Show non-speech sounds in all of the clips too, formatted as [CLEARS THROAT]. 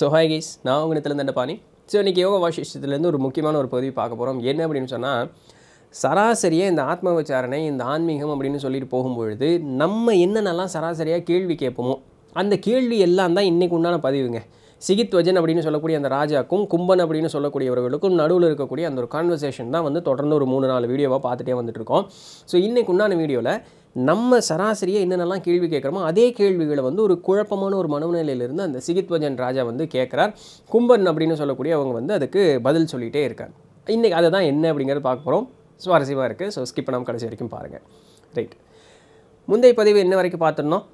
So hi guys நான் உங்கள்கிட்ட பாணி ஸோ இன்றைக்கி யோகா வாசிஷ்டத்துலேருந்து ஒரு முக்கியமான ஒரு பகுதி பார்க்க போகிறோம் என்ன அப்படின்னு சொன்னால் சராசரியாக இந்த ஆத்ம விசாரணை இந்த ஆன்மீகம் அப்படின்னு சொல்லிட்டு போகும்பொழுது நம்ம என்னென்னலாம் சராசரியாக கேள்வி கேட்போமோ அந்த கேள்வி எல்லாம் தான் இன்றைக்கு உண்டான பதிவுங்க. சிகித்வஜன் அப்படின்னு சொல்லக்கூடிய அந்த ராஜாக்கும் கும்பன் அப்படின்னு சொல்லக்கூடியவர்களுக்கும் நடுவில் இருக்கக்கூடிய அந்த ஒரு கான்வர்சேஷன் தான் வந்து தொடர்ந்து ஒரு மூணு நாலு வீடியோவாக பார்த்துட்டே வந்துட்டுருக்கோம் ஸோ இன்றைக்கு உண்டான வீடியோவில் நம்ம சராசரியாக என்னென்னலாம் கேள்வி கேட்குறோமோ அதே கேள்விகளை வந்து ஒரு குழப்பமான ஒரு மனநிலையிலிருந்து அந்த சிகித்வஜன் ராஜா வந்து கேட்குறார். கும்பன் அப்படின்னு சொல்லக்கூடிய அவங்க வந்து அதுக்கு பதில் சொல்லிகிட்டே இருக்காங்க இன்றைக்கி அதை தான் என்ன அப்படிங்கிறத பார்க்க போகிறோம் சுவாரஸ்யமாக இருக்குது ஸோ ஸ்கிப் பண்ணாமல் கடைசி வரைக்கும் பாருங்கள் ரைட் முந்தைய பதிவு என்ன வரைக்கும் பார்த்துருந்தோம்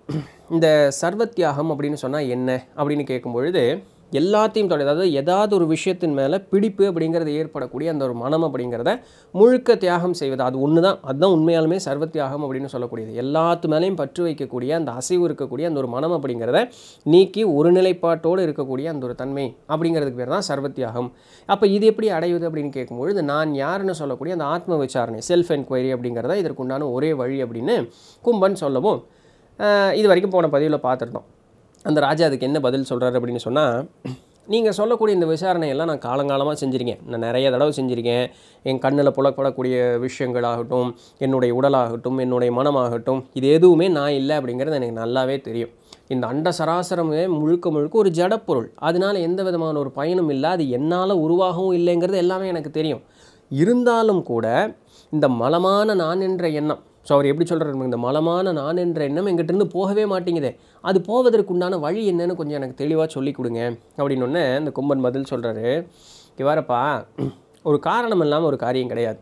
இந்த சர்வத்தியாகம் அப்படின்னு சொன்னால் என்ன அப்படின்னு கேட்கும்பொழுது எல்லாத்தையும் தொடர் அதாவது ஏதாவது ஒரு விஷயத்தின் மேலே பிடிப்பு அப்படிங்கிறது ஏற்படக்கூடிய அந்த ஒரு மனம் அப்படிங்கிறத முழுக்க தியாகம் செய்வது. அது ஒன்று தான் அதுதான் உண்மையாலுமே சர்வ தியாகம் அப்படின்னு சொல்லக்கூடியது. எல்லாத்து மேலேயும் பற்று வைக்கக்கூடிய அந்த அசைவு இருக்கக்கூடிய அந்த ஒரு மனம் அப்படிங்கிறத நீக்கி ஒரு நிலைப்பாட்டோடு இருக்கக்கூடிய அந்த ஒரு தன்மை அப்படிங்கிறதுக்கு பேர் தான் சர்வ தியாகம். அப்போ இது எப்படி அடையுது அப்படின்னு கேட்கும்பொழுது நான் யாருன்னு சொல்லக்கூடிய அந்த ஆத்ம விசாரணை செல்ஃப் என்கொயரி அப்படிங்கிறத இதற்குண்டான ஒரே வழி அப்படின்னு கும்பன் சொல்லவும் இது வரைக்கும் போன பதிவில் பார்த்துருந்தோம். அந்த ராஜா அதுக்கு என்ன பதில் சொல்கிறாரு அப்படின்னு சொன்னால் நீங்கள் சொல்லக்கூடிய இந்த விசாரணையெல்லாம் நான் காலங்காலமாக செஞ்சுருக்கேன். நான் நிறைய தடவை செஞ்சுருக்கேன். என் கண்ணில் புலப்படக்கூடிய விஷயங்களாகட்டும் என்னுடைய உடலாகட்டும் என்னுடைய மனமாகட்டும் இது எதுவுமே நான் இல்லை அப்படிங்கிறது எனக்கு நல்லாவே தெரியும். இந்த அண்ட சராசரமே முழுக்க முழுக்க ஒரு ஜடப்பொருள். அதனால் எந்த விதமான ஒரு பயனும் இல்லை. அது என்னால் உருவாகவும் இல்லைங்கிறது எல்லாமே எனக்கு தெரியும். இருந்தாலும் கூட இந்த மலமான நான் என்ற எண்ணம் ஸோ அவர் எப்படி சொல்கிறார் இந்த மலமான நான் என்ற எண்ணம் எங்கிட்டேருந்து போகவே மாட்டேங்குதே. அது போவதற்குண்டான வழி என்னன்னு கொஞ்சம் எனக்கு தெளிவாக சொல்லி கொடுங்க. அப்படின்னு ஒன்று இந்த கும்பன் பதில் சொல்கிறாரு இவ்வாறப்பா ஒரு காரணம் இல்லாமல் ஒரு காரியம் கிடையாது.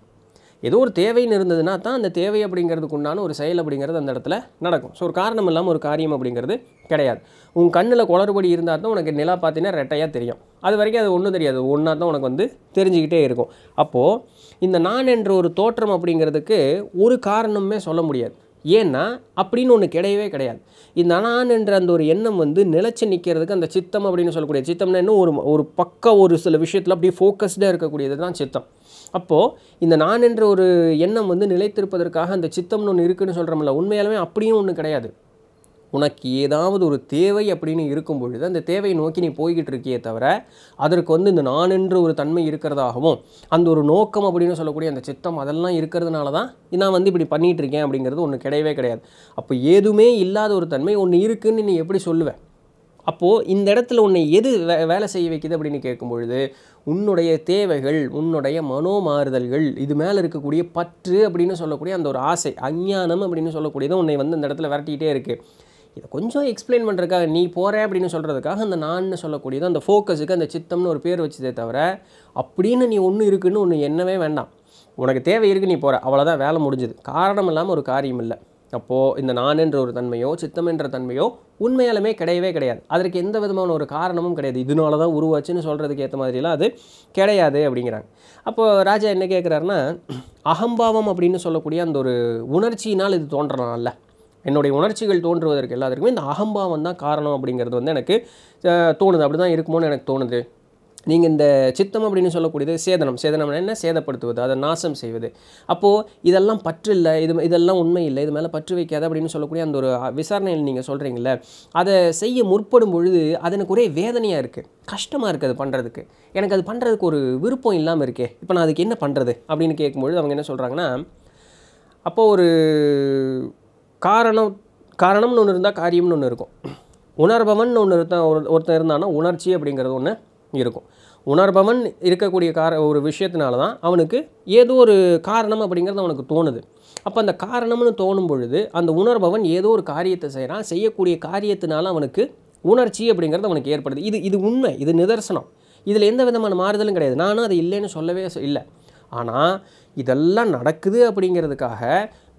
ஏதோ ஒரு தேவைன்னு இருந்ததுன்னா தான் அந்த தேவை அப்படிங்கிறதுக்கு உண்டான ஒரு செயல் அப்படிங்கிறது அந்த இடத்துல நடக்கும். ஸோ ஒரு காரணம் இல்லாமல் ஒரு காரியம் அப்படிங்கிறது கிடையாது. உன் கண்ணில் குளறுபடி இருந்தால் தான் உனக்கு நிலா பார்த்தீங்கன்னா ரெட்டையாக தெரியும். அது வரைக்கும் அது ஒன்றும் தெரியாது. ஒன்றா தான் உனக்கு வந்து தெரிஞ்சுக்கிட்டே இருக்கும். அப்போது இந்த நான் என்ற ஒரு தோற்றம் அப்படிங்கிறதுக்கு ஒரு காரணமே சொல்ல முடியாது. ஏன்னா அப்படின்னு ஒன்று கிடையவே கிடையாது. இந்த நான் என்ற அந்த ஒரு எண்ணம் வந்து நிலச்சி நிற்கிறதுக்கு அந்த சித்தம் அப்படின்னு சொல்லக்கூடிய சித்தம்னா இன்னும் ஒரு ஒரு பக்க ஒரு சில விஷயத்தில் அப்படியே ஃபோக்கஸ்டாக இருக்கக்கூடியது தான் சித்தம். அப்போது இந்த நான் என்ற ஒரு எண்ணம் வந்து நிலைத்திருப்பதற்காக அந்த சித்தம்னு ஒன்று இருக்குன்னு சொல்கிறோம்ல உண்மையாலுமே அப்படியும் ஒன்று கிடையாது. உனக்கு ஏதாவது ஒரு தேவை அப்படின்னு இருக்கும் பொழுது அந்த தேவையை நோக்கி நீ போய்கிட்டு இருக்கியே தவிர அதற்கு வந்து இந்த நான் என்ற ஒரு தன்மை இருக்கிறதாகவும் அந்த ஒரு நோக்கம் அப்படின்னு சொல்லக்கூடிய அந்த சித்தம் அதெல்லாம் இருக்கிறதுனால தான் நான் வந்து இப்படி பண்ணிகிட்டு இருக்கேன் அப்படிங்கிறது ஒன்று கிடையவே கிடையாது. அப்போ ஏதுமே இல்லாத ஒரு தன்மை ஒன்று இருக்குதுன்னு நீ எப்படி சொல்லுவேன் அப்போது இந்த இடத்துல உன்னை எது வே வேலை செய்ய வைக்குது அப்படின்னு கேட்கும் பொழுது உன்னுடைய தேவைகள் உன்னுடைய மனோமாறுதல்கள் இது மேலே இருக்கக்கூடிய பற்று அப்படின்னு சொல்லக்கூடிய அந்த ஒரு ஆசை அஞ்ஞானம் அப்படின்னு சொல்லக்கூடியது உன்னை வந்து இந்த இடத்துல விரட்டிகிட்டே இருக்குது இதை கொஞ்சம் எக்ஸ்பிளைன் பண்ணுறதுக்காக நீ போகிற அப்படின்னு சொல்கிறதுக்காக அந்த நான் சொல்லக்கூடியது அந்த ஃபோக்கஸுக்கு அந்த சித்தம்னு ஒரு பேர் வச்சதே தவிர அப்படின்னு நீ ஒன்று இருக்குன்னு ஒன்று என்னவே வேண்டாம். உனக்கு தேவை இருக்குது நீ போகிற அவ்வளோதான் வேலை முடிஞ்சுது. காரணம் இல்லாமல் ஒரு காரியம் இல்லை. அப்போது இந்த நான் என்ற ஒரு தன்மையோ சித்தம் என்ற தன்மையோ உண்மையாலுமே கிடையவே கிடையாது. அதற்கு எந்த விதமான ஒரு காரணமும் கிடையாது. இதனால தான் உருவாச்சுன்னு சொல்கிறதுக்கு ஏற்ற மாதிரிலாம் அது கிடையாது அப்படிங்கிறாங்க. அப்போது ராஜா என்ன கேட்குறாருன்னா அகம்பாவம் அப்படின்னு சொல்லக்கூடிய அந்த ஒரு உணர்ச்சியினால் இது தோன்றலாம்ல. என்னுடைய உணர்ச்சிகள் தோன்றுவதற்கு எல்லாத்துக்குமே இந்த அகம்பாவம் தான் காரணம் அப்படிங்கிறது வந்து எனக்கு தோணுது. அப்படி தான் இருக்குமோன்னு எனக்கு தோணுது. நீங்கள் இந்த சித்தம் அப்படின்னு சொல்லக்கூடியது சேதனம். சேதனம் என்ன? சேதப்படுத்துவது. அதை நாசம் செய்வது. அப்போது இதெல்லாம் பற்று இல்லை. இது இதெல்லாம் உண்மை இல்லை. இது மேலே பற்று வைக்காத அப்படின்னு சொல்லக்கூடிய அந்த ஒரு விசாரணையில் நீங்கள் சொல்கிறீங்கள அதை செய்ய முற்படும் பொழுது அது எனக்கு ஒரே வேதனையாக இருக்குது கஷ்டமாக இருக்குது அது பண்ணுறதுக்கு எனக்கு அது பண்ணுறதுக்கு ஒரு விருப்பம் இல்லாமல் இருக்கே. இப்போ நான் அதுக்கு என்ன பண்ணுறது அப்படின்னு கேட்கும்பொழுது அவங்க என்ன சொல்கிறாங்கன்னா அப்போது ஒரு காரணம் காரணம்னு ஒன்று இருந்தால் காரியம்னு ஒன்று இருக்கும். உணர்பவன் ஒன்று இருந்தால் ஒரு ஒருத்தன் இருந்தான்னா உணர்ச்சி அப்படிங்கிறது ஒன்று இருக்கும். உணர்பவன் இருக்கக்கூடிய கார ஒரு விஷயத்தினால தான் அவனுக்கு ஏதோ ஒரு காரணம் அப்படிங்கிறது அவனுக்கு தோணுது. அப்போ அந்த காரணம்னு தோணும் பொழுது அந்த உணர்பவன் ஏதோ ஒரு காரியத்தை செய்கிறான் செய்யக்கூடிய காரியத்தினால அவனுக்கு உணர்ச்சி அப்படிங்கிறது அவனுக்கு ஏற்படுது. இது இது உண்மை இது நிதர்சனம். இதில் எந்த விதமான மாறுதலும் கிடையாது. நானும் அது இல்லைன்னு சொல்லவே இல்லை. ஆனால் இதெல்லாம் நடக்குது அப்படிங்கிறதுக்காக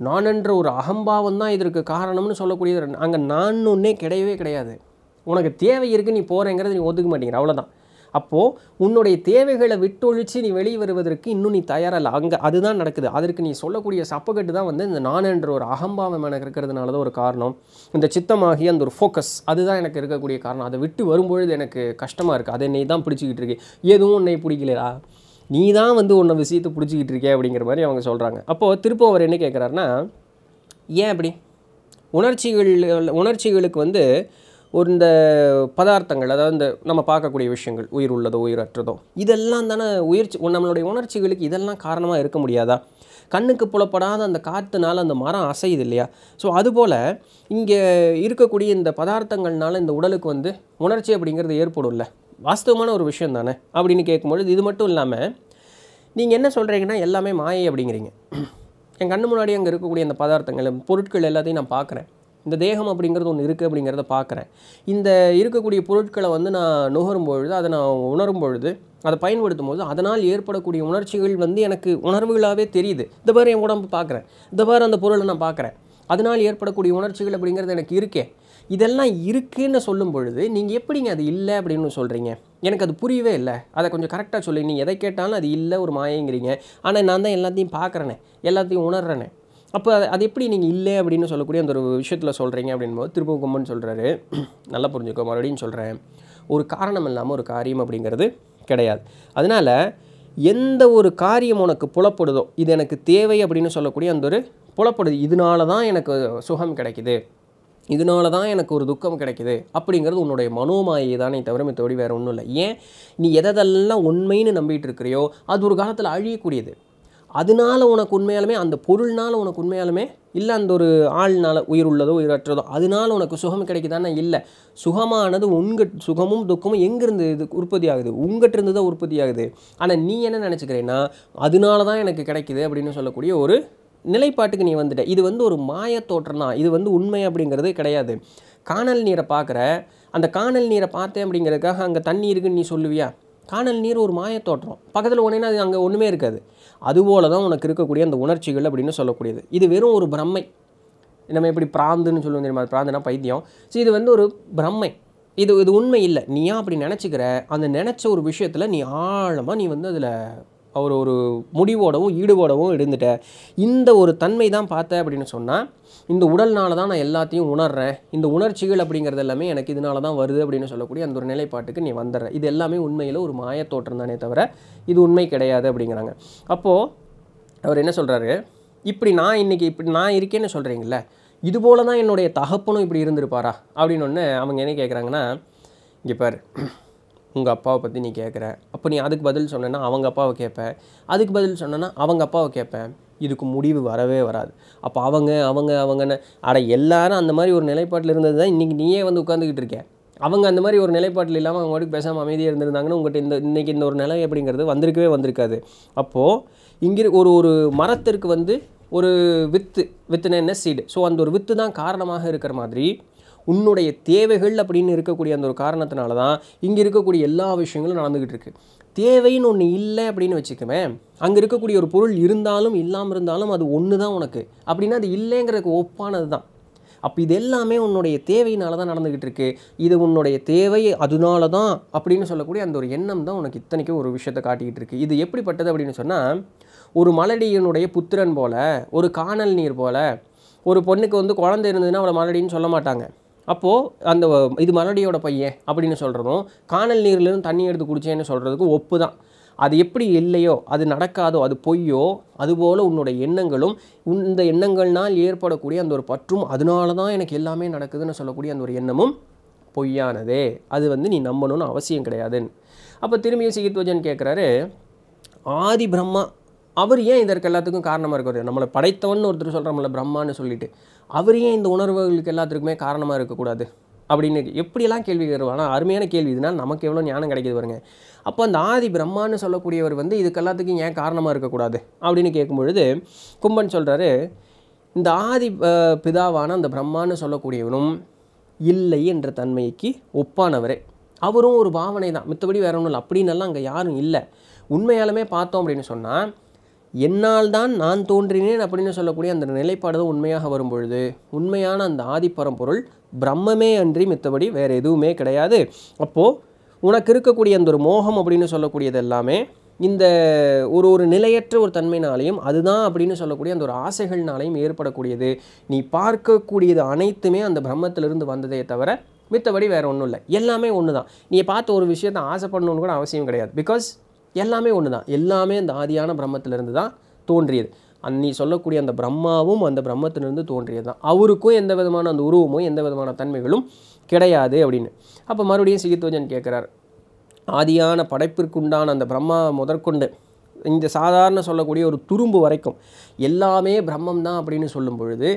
நான் என்ற ஒரு அகம்பாவம் தான் இதற்கு காரணம்னு சொல்லக்கூடியது. அங்கே நான் ஒன்றே கிடையவே கிடையாது. உனக்கு தேவை இருக்குது நீ போகிறேங்கிறது நீ ஒத்துக்க மாட்டேங்கிற. அவ்வளோதான் அப்போது உன்னுடைய தேவைகளை விட்டொழித்து நீ வெளியே வருவதற்கு இன்னும் நீ தயாரில்லை. அங்கே அதுதான் நடக்குது. அதற்கு நீ சொல்லக்கூடிய சப்பக்கட்டு தான் வந்து இந்த நான் என்ற ஒரு அகம்பாவம் எனக்கு இருக்கிறதுனால தான் ஒரு காரணம். இந்த சித்தமாகி அந்த ஒரு ஃபோக்கஸ் அதுதான் எனக்கு இருக்கக்கூடிய காரணம். அதை விட்டு வரும்பொழுது எனக்கு கஷ்டமாக இருக்குது அதை நீ தான் பிடிச்சிக்கிட்டு இருக்கு. எதுவும் உன்னை பிடிக்கலையா? நீ தான் வந்து உன்னை விஷயத்தை பிடிச்சிக்கிட்டு இருக்கே அப்படிங்கிற மாதிரி அவங்க சொல்கிறாங்க அப்போது திருப்பம் அவர் என்ன கேட்குறாருன்னா ஏன் அப்படி? உணர்ச்சிகள் உணர்ச்சிகளுக்கு வந்து ஒரு இந்த பதார்த்தங்கள் அதாவது இந்த நம்ம பார்க்கக்கூடிய விஷயங்கள் உயிர் உள்ளதோ உயிரற்றதோ இதெல்லாம் தானே உயிர்ச்சி நம்மளுடைய உணர்ச்சிகளுக்கு இதெல்லாம் காரணமாக இருக்க முடியாதா? கண்ணுக்கு புலப்படாத அந்த காற்றுனால அந்த மரம் அசையுது இல்லையா? ஸோ அதுபோல் இங்கே இருக்கக்கூடிய இந்த பதார்த்தங்கள்னால இந்த உடலுக்கு வந்து உணர்ச்சி அப்படிங்கிறது ஏற்படும்ல. வாஸ்தவமான ஒரு விஷயம் தானே? அப்படின்னு கேட்கும்பொழுது இது மட்டும் இல்லாமல் நீங்கள் என்ன சொல்கிறீங்கன்னா எல்லாமே மாயை அப்படிங்கிறீங்க. என் கண்ணு முன்னாடி அங்கே இருக்கக்கூடிய அந்த பதார்த்தங்கள் பொருட்கள் எல்லாத்தையும் நான் பார்க்குறேன். இந்த தேகம் அப்படிங்கிறது ஒன்று இருக்குது அப்படிங்கிறத பார்க்குறேன் இந்த இருக்கக்கூடிய பொருட்களை வந்து நான் நுகரும் பொழுது அதை நான் உணரும் பொழுது அதை பயன்படுத்தும் போது அதனால் ஏற்படக்கூடிய உணர்ச்சிகள் வந்து எனக்கு உணர்வுகளாகவே தெரியுது. இந்த மாதிரி என் உடம்பு பார்க்குறேன் இந்த மாதிரி அந்த பொருளை நான் பார்க்குறேன் அதனால் ஏற்படக்கூடிய உணர்ச்சிகள் அப்படிங்கிறது எனக்கு இருக்கே. இதெல்லாம் இருக்குன்னு சொல்லும் பொழுது நீங்கள் எப்படிங்க அது இல்லை அப்படின்னு சொல்கிறீங்க எனக்கு அது புரியவே இல்லை. அதை கொஞ்சம் கரெக்டாக சொல்லி. நீங்கள் எதை கேட்டாலும் அது இல்லை ஒரு மாயங்கிறீங்க. ஆனால் நான் தான் எல்லாத்தையும் பார்க்குறேனே எல்லாத்தையும் உணர்றேனே. அப்போ அது எப்படி நீங்கள் இல்லை அப்படின்னு சொல்லக்கூடிய அந்த ஒரு விஷயத்தில் சொல்கிறீங்க அப்படின்போது திருப்பூர் கும்பன் சொல்கிறாரு [CLEARS THROAT] நல்லா புரிஞ்சுக்கோ மறுபடியும் சொல்கிறேன் ஒரு காரணம் இல்லாமல் ஒரு காரியம் அப்படிங்கிறது கிடையாது. அதனால் எந்த ஒரு காரியம் உனக்கு புலப்படுதோ இது எனக்கு தேவை அப்படின்னு சொல்லக்கூடிய அந்த ஒரு புலப்படுது. இதனால தான் எனக்கு சுகம் கிடைக்குது. இதனால தான் எனக்கு ஒரு துக்கம் கிடைக்குது அப்படிங்கிறது உன்னுடைய மனோமாயை தானே தவிர மத்தபடி வேறு ஒன்றும் இல்லை. ஏன்? நீ எதெல்லாம் உண்மைன்னு நம்பிட்டு இருக்கிறியோ அது ஒரு காலத்தில் அழியக்கூடியது. அதனால உனக்கு உண்மையாலுமே அந்த பொருள்னால் உனக்கு உண்மையாலுமே இல்லை அந்த ஒரு ஆள்னால உயிர் உள்ளதோ உயிரற்றதோ அதனால உனக்கு சுகம் கிடைக்குதானே இல்லை. சுகமானது உங்கள் சுகமும் துக்கமும் எங்கேருந்து இது உற்பத்தி ஆகுது உங்கள்கிட்ட இருந்து தான் உற்பத்தி ஆகுது ஆனால் நீ என்ன நினச்சிக்கிறேன்னா அதனால தான் எனக்கு கிடைக்குது அப்படின்னு சொல்லக்கூடிய ஒரு நிலைப்பாட்டுக்கு நீ வந்துட்ட. இது வந்து ஒரு மாய தோற்றம் தான் இது வந்து உண்மை அப்படிங்கிறது கிடையாது. காணல் நீரை பார்க்குற அந்த காணல் நீரை பார்த்தேன் அப்படிங்கிறதுக்காக அங்கே தண்ணி இருக்குன்னு நீ சொல்லுவியா? காணல் நீர் ஒரு மாய தோற்றம். பக்கத்தில் ஒன்றேனா அது அங்கே ஒன்றுமே இருக்காது. அதுபோல தான் உனக்கு இருக்கக்கூடிய அந்த உணர்ச்சிகள் அப்படின்னு சொல்லக்கூடியது. இது வெறும் ஒரு பிரம்மை. நம்ம எப்படி பிராந்துன்னு சொல்லுவோம் தெரியுமா? பிராந்துனா பைத்தியம். ஸோ இது வந்து ஒரு பிரம்மை. இது இது உண்மை இல்லை. நீ ஏன் அப்படி நினச்சிக்கிற? அந்த நினச்ச ஒரு விஷயத்தில் நீ ஆழமாக நீ வந்து அதில் அவர் ஒரு முடிவோடவும் ஈடுபோடவும் இருந்துட்ட. இந்த ஒரு தன்மை தான் பார்த்த அப்படின்னு சொன்னால் இந்த உடல்னால தான் நான் எல்லாத்தையும் உணர்றேன். இந்த உணர்ச்சிகள் அப்படிங்கிறது எல்லாமே எனக்கு இதனால தான் வருது அப்படின்னு சொல்லக்கூடிய அந்த ஒரு நிலைப்பாட்டுக்கு நீ வந்துடுற இது எல்லாமே உண்மையில் ஒரு மாயத்தோற்றம் தானே தவிர இது உண்மை கிடையாது அப்படிங்கிறாங்க. அப்போது அவர் என்ன சொல்கிறாரு இப்படி நான் இன்றைக்கி இப்படி நான் இருக்கேன்னு சொல்கிறீங்களே இது போல தான் என்னுடைய தகப்பனும் இப்படி இருந்திருப்பாரா? அப்படின்னு ஒன்று அவங்க என்ன கேட்குறாங்கன்னா இங்கே பாரு. உங்கள் அப்பாவை பற்றி நீ கேட்குற அப்போ நீ அதுக்கு பதில் சொன்னேன்னா அவங்க அப்பாவை கேட்பேன் அதுக்கு பதில் சொன்னேன்னா அவங்க அப்பாவை கேட்பேன் இதுக்கு முடிவு வரவே வராது. அப்போ அவங்க அவங்க அவங்கன்னு அட எல்லாரும் அந்த மாதிரி ஒரு நிலைப்பாட்டில் இருந்தது தான் இன்றைக்கி நீயே வந்து உட்காந்துக்கிட்டு இருக்க. அவங்க அந்த மாதிரி ஒரு நிலைப்பாட்டில் இல்லாமல் அவங்க மட்டும் பேசாமல் அமைதியாக இருந்திருந்தாங்கன்னா உங்கள்கிட்ட இந்த இன்றைக்கி இந்த ஒரு நிலை அப்படிங்கிறது வந்திருக்கவே வந்திருக்காது. அப்போது இங்கே ஒரு ஒரு மரத்திற்கு வந்து ஒரு வித்து வித்துன என்ன? சீடு ஸோ அந்த ஒரு வித்து தான் காரணமாக இருக்கிற மாதிரி உன்னுடைய தேவைகள் அப்படின்னு இருக்கக்கூடிய அந்த ஒரு காரணத்தினால தான் இங்கே இருக்கக்கூடிய எல்லா விஷயங்களும் நடந்துக்கிட்டு இருக்குது தேவைன்னு ஒன்று இல்லை அப்படின்னு வச்சுக்கோமே அங்கே இருக்கக்கூடிய ஒரு பொருள் இருந்தாலும் இல்லாமல் இருந்தாலும் அது ஒன்று தான் உனக்கு. அப்படின்னா அது இல்லைங்கிறதுக்கு ஒப்பானது தான் அப்போ இது எல்லாமே உன்னுடைய தேவையினால தான் நடந்துக்கிட்டு இருக்கு. இது உன்னுடைய தேவை அதனால தான் அப்படின்னு சொல்லக்கூடிய அந்த ஒரு எண்ணம் தான் உனக்கு இத்தனைக்கும் ஒரு விஷயத்தை காட்டிக்கிட்டு இருக்கு. இது எப்படிப்பட்டது அப்படின்னு சொன்னால் ஒரு மலடியினுடைய புத்திரன் போல ஒரு காணல் நீர் போல ஒரு பொண்ணுக்கு வந்து குழந்தை இருந்ததுன்னா அவளை மலடின்னு சொல்ல மாட்டாங்க. அப்போது அந்த இது மறுபடியோட பையன் அப்படின்னு சொல்கிறதும் காணல் நீர்லேருந்து தண்ணி எடுத்து குடிச்சேன்னு சொல்கிறதுக்கு ஒப்பு தான் அது எப்படி இல்லையோ அது நடக்காதோ அது பொய்யோ அதுபோல் உன்னுடைய எண்ணங்களும் இந்த எண்ணங்கள்னால் ஏற்படக்கூடிய அந்த ஒரு பற்றும் அதனால தான் எனக்கு எல்லாமே நடக்குதுன்னு சொல்லக்கூடிய அந்த ஒரு எண்ணமும் பொய்யானதே. அது வந்து நீ நம்பணும்னு அவசியம் கிடையாதுன்னு. அப்போ திரும்பியும் சிகித்வஜன் கேட்குறாரு ஆதி பிரம்மா. அவர் ஏன் இதற்கு எல்லாத்துக்கும் காரணமாக இருக்கிறது நம்மளை படைத்தவன் ஒருத்தர் சொல்கிறோம்ல பிரம்மான்னு சொல்லிட்டு. அவரையே இந்த உணர்வுகளுக்கு எல்லாத்துக்குமே காரணமாக இருக்கக்கூடாது. அப்படின்னு எப்படியெல்லாம் கேள்வி வருவானா ஆனால் அருமையான கேள்வி. இதனால் நமக்கு எவ்வளோ ஞானம் கிடைக்குது பாருங்க. அப்போ அந்த ஆதி பிரம்மான்னு சொல்லக்கூடியவர் வந்து இதுக்கு எல்லாத்துக்கும் ஏன் காரணமாக இருக்கக்கூடாது? அப்படின்னு கேட்கும்பொழுது கும்பன் சொல்கிறாரு இந்த ஆதி பிதாவான அந்த பிரம்மான்னு சொல்லக்கூடியவனும் இல்லை என்ற தன்மைக்கு ஒப்பானவரே. அவரும் ஒரு பாவனை தான் மித்தபடி வேற ஒன்றும் இல்லை. அப்படின்னெல்லாம் அங்கே யாரும் இல்லை. உண்மையாலுமே பார்த்தோம் அப்படின்னு சொன்னால் என்னால் தான் நான் தோன்றினேன் அப்படின்னு சொல்லக்கூடிய அந்த நிலைப்பாடு தான் உண்மையாக வரும்பொழுது உண்மையான அந்த ஆதிப்பரம்பொருள் பிரம்மமே அன்றி மித்தபடி வேறு எதுவுமே கிடையாது. அப்போது உனக்கு இருக்கக்கூடிய அந்த ஒரு மோகம் அப்படின்னு சொல்லக்கூடியது எல்லாமே இந்த ஒரு ஒரு நிலையற்ற ஒரு தன்மைனாலையும் அதுதான் அப்படின்னு சொல்லக்கூடிய அந்த ஒரு ஆசைகள்னாலையும் ஏற்படக்கூடியது. நீ பார்க்கக்கூடியது அனைத்துமே அந்த பிரம்மத்திலிருந்து வந்ததே தவிர மித்தபடி வேறு ஒன்றும் இல்லை. எல்லாமே ஒன்று தான் நீ பார்த்து ஒரு விஷயத்தை ஆசைப்படணுன்னு கூட அவசியம் கிடையாது. பிகாஸ் எல்லாமே ஒன்று தான் எல்லாமே இந்த ஆதியான பிரம்மத்திலிருந்து தான் தோன்றியது. அந் நீ சொல்லக்கூடிய அந்த பிரம்மாவும் அந்த பிரம்மத்திலிருந்து தோன்றியது தான் அவருக்கும் எந்த விதமான அந்த உருவமும் எந்த விதமான தன்மைகளும் கிடையாது அப்படின்னு. அப்போ மறுபடியும் சிகித்வஜன் கேட்குறார் ஆதியான படைப்பிற்குண்டான அந்த பிரம்மா முதற்கொண்டு இந்த சாதாரண சொல்லக்கூடிய ஒரு துரும்பு வரைக்கும் எல்லாமே பிரம்மம் தான் அப்படின்னு சொல்லும் பொழுது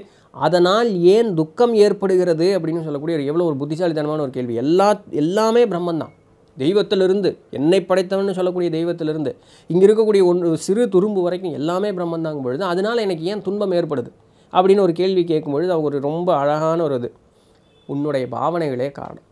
அதனால் ஏன் துக்கம் ஏற்படுகிறது? அப்படின்னு சொல்லக்கூடிய ஒரு எவ்வளோ ஒரு புத்திசாலித்தனமான ஒரு கேள்வி. எல்லா எல்லாமே பிரம்மம் தான் தெய்வத்திலிருந்து என்னை படைத்தவன்னு சொல்லக்கூடிய தெய்வத்திலிருந்து இங்கே இருக்கக்கூடிய ஒன்று சிறு துரும்பு வரைக்கும் எல்லாமே பிரம்மந்தாங்கும் பொழுது அதனால் எனக்கு ஏன் துன்பம் ஏற்படுது? அப்படின்னு ஒரு கேள்வி கேட்கும் பொழுது அவங்க ஒரு ரொம்ப அழகான ஒரு இது. உன்னுடைய பாவனைகளே காரணம்.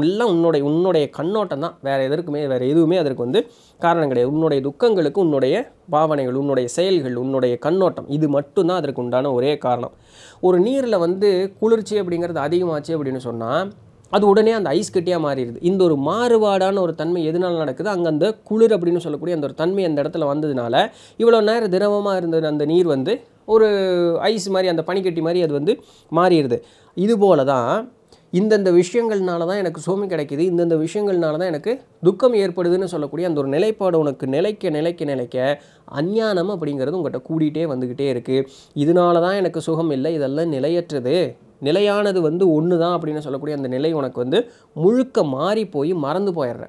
உள்ள உன்னுடைய உன்னுடைய கண்ணோட்டம் தான். வேறு எதற்குமே வேறு எதுவுமே அதற்கு வந்து காரணம் கிடையாது. உன்னுடைய துக்கங்களுக்கு உன்னுடைய பாவனைகள் உன்னுடைய செயல்கள் உன்னுடைய கண்ணோட்டம் இது மட்டும்தான் அதற்கு உண்டான ஒரே காரணம். ஒரு நீரில் வந்து குளிர்ச்சி அப்படிங்கிறது அதிகமாச்சு அப்படின்னு சொன்னால் அது உடனே அந்த ஐஸ் கட்டியாக மாறிடுது. இந்த ஒரு மாறுபாடான ஒரு தன்மை எதனால் நடக்குது? அங்கே அந்த குளிர் அப்படின்னு சொல்லக்கூடிய அந்த ஒரு தன்மை அந்த இடத்துல வந்ததுனால இவ்வளோ நேரம் திரவமாக இருந்த அந்த நீர் வந்து ஒரு ஐஸ் மாதிரி அந்த பனிக்கட்டி மாதிரி அது வந்து மாறிடுது. இதுபோல தான் இந்தந்த விஷயங்கள்னால தான் எனக்கு சோமி கிடைக்கிது. இந்தந்த விஷயங்கள்னால தான் எனக்கு துக்கம் ஏற்படுதுன்னு சொல்லக்கூடிய அந்த ஒரு நிலைப்பாடு உனக்கு நிலைக்க நிலைக்க நிலைக்க அஞ்ஞானம் அப்படிங்கிறது உங்கள்கிட்ட கூடிகிட்டே வந்துக்கிட்டே இருக்குது இதனால தான் எனக்கு சுகம் இல்லை. இதெல்லாம் நிலையற்றது. நிலையானது வந்து ஒன்று தான் அப்படின்னு சொல்லக்கூடிய அந்த நிலை உனக்கு வந்து முழுக்க மாறி போய் மறந்து போயிடுற.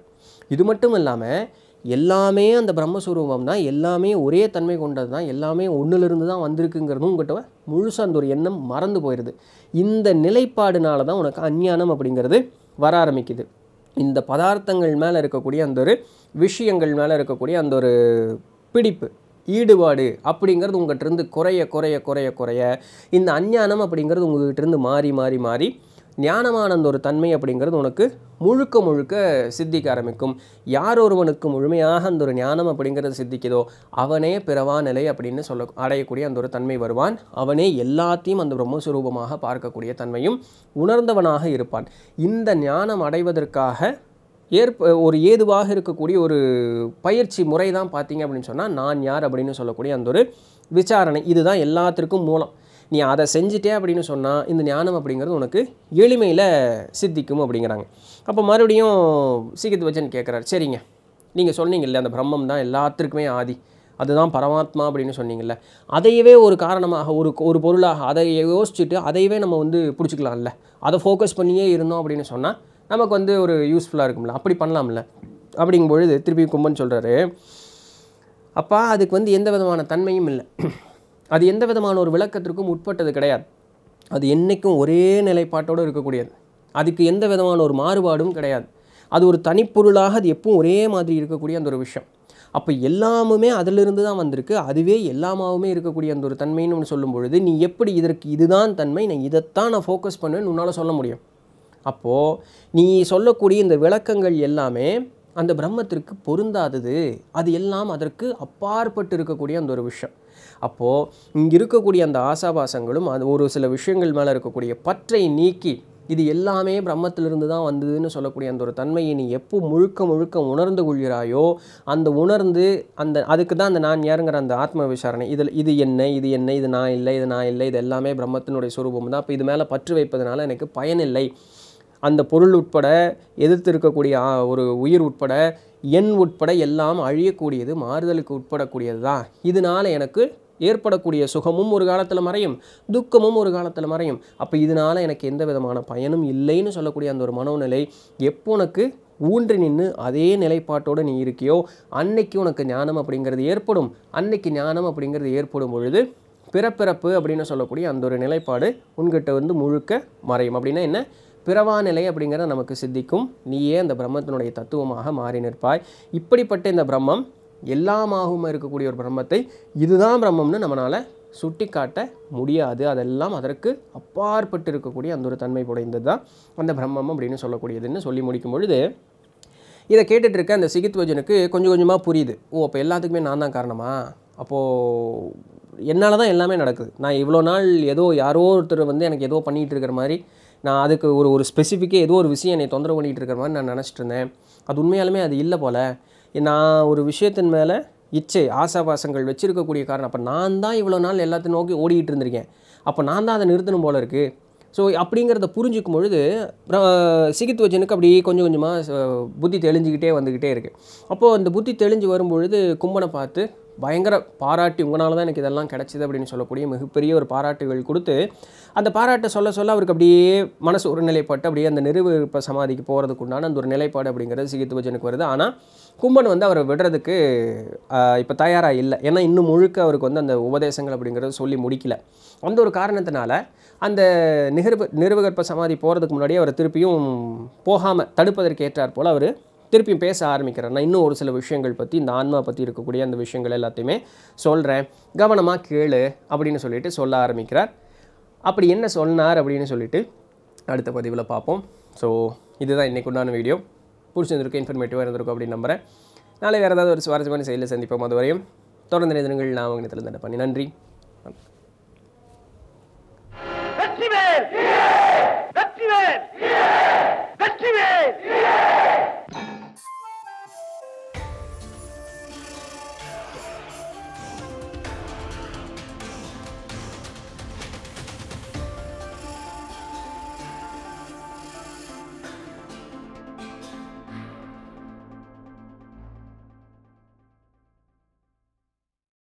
இது மட்டும் இல்லாமல் எல்லாமே அந்த பிரம்மஸ்வரூபம் தான் எல்லாமே ஒரே தன்மை கொண்டது தான் எல்லாமே ஒன்றிலிருந்து தான் வந்திருக்குங்கிறதும் உங்கள்கிட்ட முழுசாக அந்த ஒரு எண்ணம் மறந்து போயிடுது இந்த நிலைப்பாடுனால தான் உனக்கு அஞ்ஞானம் அப்படிங்கிறது வர ஆரம்பிக்குது. இந்த பதார்த்தங்கள் மேலே இருக்கக்கூடிய அந்த ஒரு விஷயங்கள் மேலே இருக்கக்கூடிய அந்த ஒரு பிடிப்பு. ஈடுபாடு அப்படிங்கிறது உங்கள்கிட்ட இருந்து குறைய குறைய குறைய குறைய இந்த அஞ்ஞானம் அப்படிங்கிறது உங்கள்கிட்ட இருந்து மாறி மாறி மாறி ஞானமானந்த ஒரு தன்மை அப்படிங்கிறது உனக்கு முழுக்க முழுக்க சித்திக்க ஆரம்பிக்கும். யார் ஒருவனுக்கு முழுமையாக அந்த ஒரு ஞானம் அப்படிங்கிறது சித்திக்குதோ அவனே பிறவா நிலை அப்படின்னு சொல்ல அடையக்கூடிய அந்த ஒரு தன்மை வருவான். அவனே எல்லாத்தையும் அந்த பிரம்மஸ்வரூபமாக பார்க்கக்கூடிய தன்மையும் உணர்ந்தவனாக இருப்பான். இந்த ஞானம் அடைவதற்காக ஏற்ப ஒரு ஏதுவாக இருக்கக்கூடிய ஒரு பயிற்சி முறை தான் பார்த்தீங்க அப்படின்னு சொன்னால் நான் யார் அப்படின்னு சொல்லக்கூடிய அந்த ஒரு விசாரணை. இதுதான் எல்லாத்திற்கும் மூலம். நீ அதை செஞ்சிட்டே அப்படின்னு சொன்னால் இந்த ஞானம் அப்படிங்கிறது உனக்கு எளிமையில் சித்திக்கும் அப்படிங்கிறாங்க. அப்போ மறுபடியும் சீக்கிரத்து வச்சன் கேட்குறாரு சரிங்க. நீங்கள் சொன்னீங்கல்ல அந்த பிரம்மம் தான் எல்லாத்திற்குமே ஆதி. அதுதான் பரமாத்மா அப்படின்னு சொன்னீங்கல்ல. அதையவே ஒரு காரணமாக ஒரு ஒரு பொருளாக அதை யோசிச்சுட்டு அதையவே நம்ம வந்து பிடிச்சிக்கலாம்ல. அதை ஃபோக்கஸ் பண்ணியே இருந்தோம் அப்படின்னு சொன்னால் நமக்கு வந்து ஒரு யூஸ்ஃபுல்லாக இருக்கும்ல. அப்படி பண்ணலாம்ல. அப்படிங்கும் பொழுது திருப்பி கும்பன் சொல்கிறாரு அப்பா அதுக்கு வந்து எந்த விதமான தன்மையும் இல்லை. அது எந்த விதமான ஒரு விளக்கத்திற்கும் உட்பட்டது கிடையாது. அது என்றைக்கும் ஒரே நிலைப்பாட்டோடு இருக்கக்கூடியது. அதுக்கு எந்த விதமான ஒரு மாறுபாடும் கிடையாது. அது ஒரு தனிப்பொருளாக அது எப்பவும் ஒரே மாதிரி இருக்கக்கூடிய அந்த ஒரு விஷயம். அப்போ எல்லாமுமே அதிலிருந்து தான் வந்திருக்கு. அதுவே எல்லாமாவுமே இருக்கக்கூடிய அந்த ஒரு தன்மைன்னு ஒன்று சொல்லும் பொழுது நீ எப்படி இதற்கு இதுதான் தன்மை? நான் இதைத்தான் நான் ஃபோக்கஸ் பண்ணுவேன்னு உன்னால் சொல்ல முடியும். அப்போது நீ சொல்லக்கூடிய இந்த விளக்கங்கள் எல்லாமே அந்த பிரம்மத்திற்கு பொருந்தாதது. அது எல்லாம் அதற்கு அப்பாற்பட்டு இருக்கக்கூடிய அந்த ஒரு விஷயம். அப்போது இங்கே இருக்கக்கூடிய அந்த ஆசாபாசங்களும் அது ஒரு சில விஷயங்கள் மேலே இருக்கக்கூடிய பற்றை நீக்கி இது எல்லாமே பிரம்மத்திலிருந்து தான் வந்ததுன்னு சொல்லக்கூடிய அந்த ஒரு தன்மையை நீ எப்போ முழுக்க முழுக்க உணர்ந்து கொள்கிறாயோ அந்த உணர்ந்து அந்த அதுக்கு தான் அந்த நான் யாருங்கிற அந்த ஆத்ம விசாரணை. இதில் இது என்ன இது என்ன இது நான் இல்லை இது நான் இல்லை இது எல்லாமே பிரம்மத்தினுடைய சுரூபம் தான். அப்போ இது மேலே பற்று வைப்பதனால எனக்கு பயனில்லை அந்த பொருள் உட்பட எதிர்த்து இருக்கக்கூடிய ஒரு உயிர் உட்பட எண் உட்பட எல்லாம் அழியக்கூடியது மாறுதலுக்கு உட்படக்கூடியது தான். இதனால் எனக்கு ஏற்படக்கூடிய சுகமும் ஒரு காலத்தில் மறையும் துக்கமும் ஒரு காலத்தில் மறையும். அப்போ இதனால் எனக்கு எந்த விதமான பயனும் இல்லைன்னு சொல்லக்கூடிய அந்த ஒரு மனோநிலை எப்போ உனக்கு ஊன்றி நின்று அதே நிலைப்பாட்டோடு நீ இருக்கியோ அன்னைக்கு உனக்கு ஞானம் அப்படிங்கிறது ஏற்படும். அன்னைக்கு ஞானம் அப்படிங்கிறது ஏற்படும் பொழுது பிறப்பிறப்பு அப்படின்னு சொல்லக்கூடிய அந்த ஒரு நிலைப்பாடு உன்கிட்ட வந்து முழுக்க மறையும். அப்படின்னா என்ன? பிறவா நிலை அப்படிங்கிறத நமக்கு சித்திக்கும். நீயே அந்த பிரம்மத்தினுடைய தத்துவமாக மாறி நிற்பாய். இப்படிப்பட்ட இந்த பிரம்மம் எல்லாமாகவும் இருக்கக்கூடிய ஒரு பிரம்மத்தை இதுதான் பிரம்மம்னு நம்மளால் சுட்டி காட்ட முடியாது. அதெல்லாம் அதற்கு அப்பாற்பட்டு இருக்கக்கூடிய அந்த ஒரு தன்மை புடைந்தது தான் அந்த பிரம்மம் அப்படின்னு சொல்லக்கூடியதுன்னு சொல்லி முடிக்கும் பொழுது இதை கேட்டுட்டு இருக்க அந்த சிகித்வஜனுக்கு கொஞ்சம் கொஞ்சமாக புரியுது. ஓ அப்போ எல்லாத்துக்குமே நான் தான் காரணமா? அப்போது என்னால் தான் எல்லாமே நடக்குது. நான் இவ்வளோ நாள் ஏதோ யாரோ ஒருத்தர் வந்து எனக்கு ஏதோ பண்ணிகிட்டு இருக்கிற மாதிரி நான் அதுக்கு ஒரு ஒரு ஸ்பெசிஃபிக்காக ஏதோ ஒரு விஷயம் என்னை தொந்தரவு பண்ணிகிட்டு இருக்கிற மாதிரி நான் நினச்சிட்டு இருந்தேன். அது உண்மையாலுமே அது இல்லை போல். நான் ஒரு விஷயத்தின் மேலே இச்சை ஆசாபாசங்கள் வச்சுருக்கக்கூடிய காரணம். அப்போ நான் தான் இவ்வளோ நாள் எல்லாத்தையும் நோக்கி ஓடிக்கிட்டு இருந்திருக்கேன். அப்போ நான் தான் அதை நிறுத்தணும் போல இருக்குது ஸோ அப்படிங்கிறத புரிஞ்சிக்கும் பொழுது சிகித் வச்சனுக்கு அப்படி கொஞ்சம் கொஞ்சமாக புத்தி தெளிஞ்சுக்கிட்டே வந்துக்கிட்டே இருக்குது அப்போது அந்த புத்தி தெளிஞ்சு வரும்பொழுது கும்பனை பார்த்து பயங்கர பாராட்டி உங்களால் தான் எனக்கு இதெல்லாம் கிடச்சிது அப்படின்னு சொல்லக்கூடிய மிகப்பெரிய ஒரு பாராட்டுகள் கொடுத்து அந்த பாராட்டை சொல்ல சொல்ல அவருக்கு அப்படியே மனசு ஒரு நிலைப்பாட்டு அப்படியே அந்த நிறுவ சமாதிக்கு போகிறதுக்கு உண்டான அந்த ஒரு நிலைப்பாடு அப்படிங்கிறது சிகித்து பஜனுக்கு வருது. ஆனால் கும்பன் வந்து அவரை விடுறதுக்கு இப்போ தயாராக இல்லை. ஏன்னா இன்னும் முழுக்க அவருக்கு வந்து அந்த உபதேசங்கள் அப்படிங்கிறது சொல்லி முடிக்கல. அந்த ஒரு காரணத்தினால அந்த நிகர்ப நிறுவகற்ப சமாதி போகிறதுக்கு முன்னாடியே அவரை திருப்பியும் போகாமல் தடுப்பதற்கு ஏற்றாற் போல் அவர் திருப்பியும் பேச ஆரம்பிக்கிறேன். நான் இன்னும் ஒரு சில விஷயங்கள் பற்றி இந்த ஆன்மா பற்றி இருக்கக்கூடிய அந்த விஷயங்கள் எல்லாத்தையுமே சொல்கிறேன் கவனமாக கேளு அப்படின்னு சொல்லிட்டு சொல்ல ஆரம்பிக்கிறார். அப்படி என்ன சொன்னார் அப்படின்னு சொல்லிட்டு அடுத்த பதிவில் பார்ப்போம். ஸோ இதுதான் இன்றைக்கு உண்டான வீடியோ பிடிச்சிருந்திருக்கும் இன்ஃபர்மேட்டிவாக இருந்திருக்கும் அப்படின்னு நம்புகிறேன் நாளை வேறு ஏதாவது ஒரு சுவாரஸ்யமான செயலில் சந்திப்போம். அது வரையும் தொடர்ந்து நிதினங்கள் நான் அவங்க தண்டை பண்ணி. நன்றி. வெற்றிவேல் வெற்றி வேல்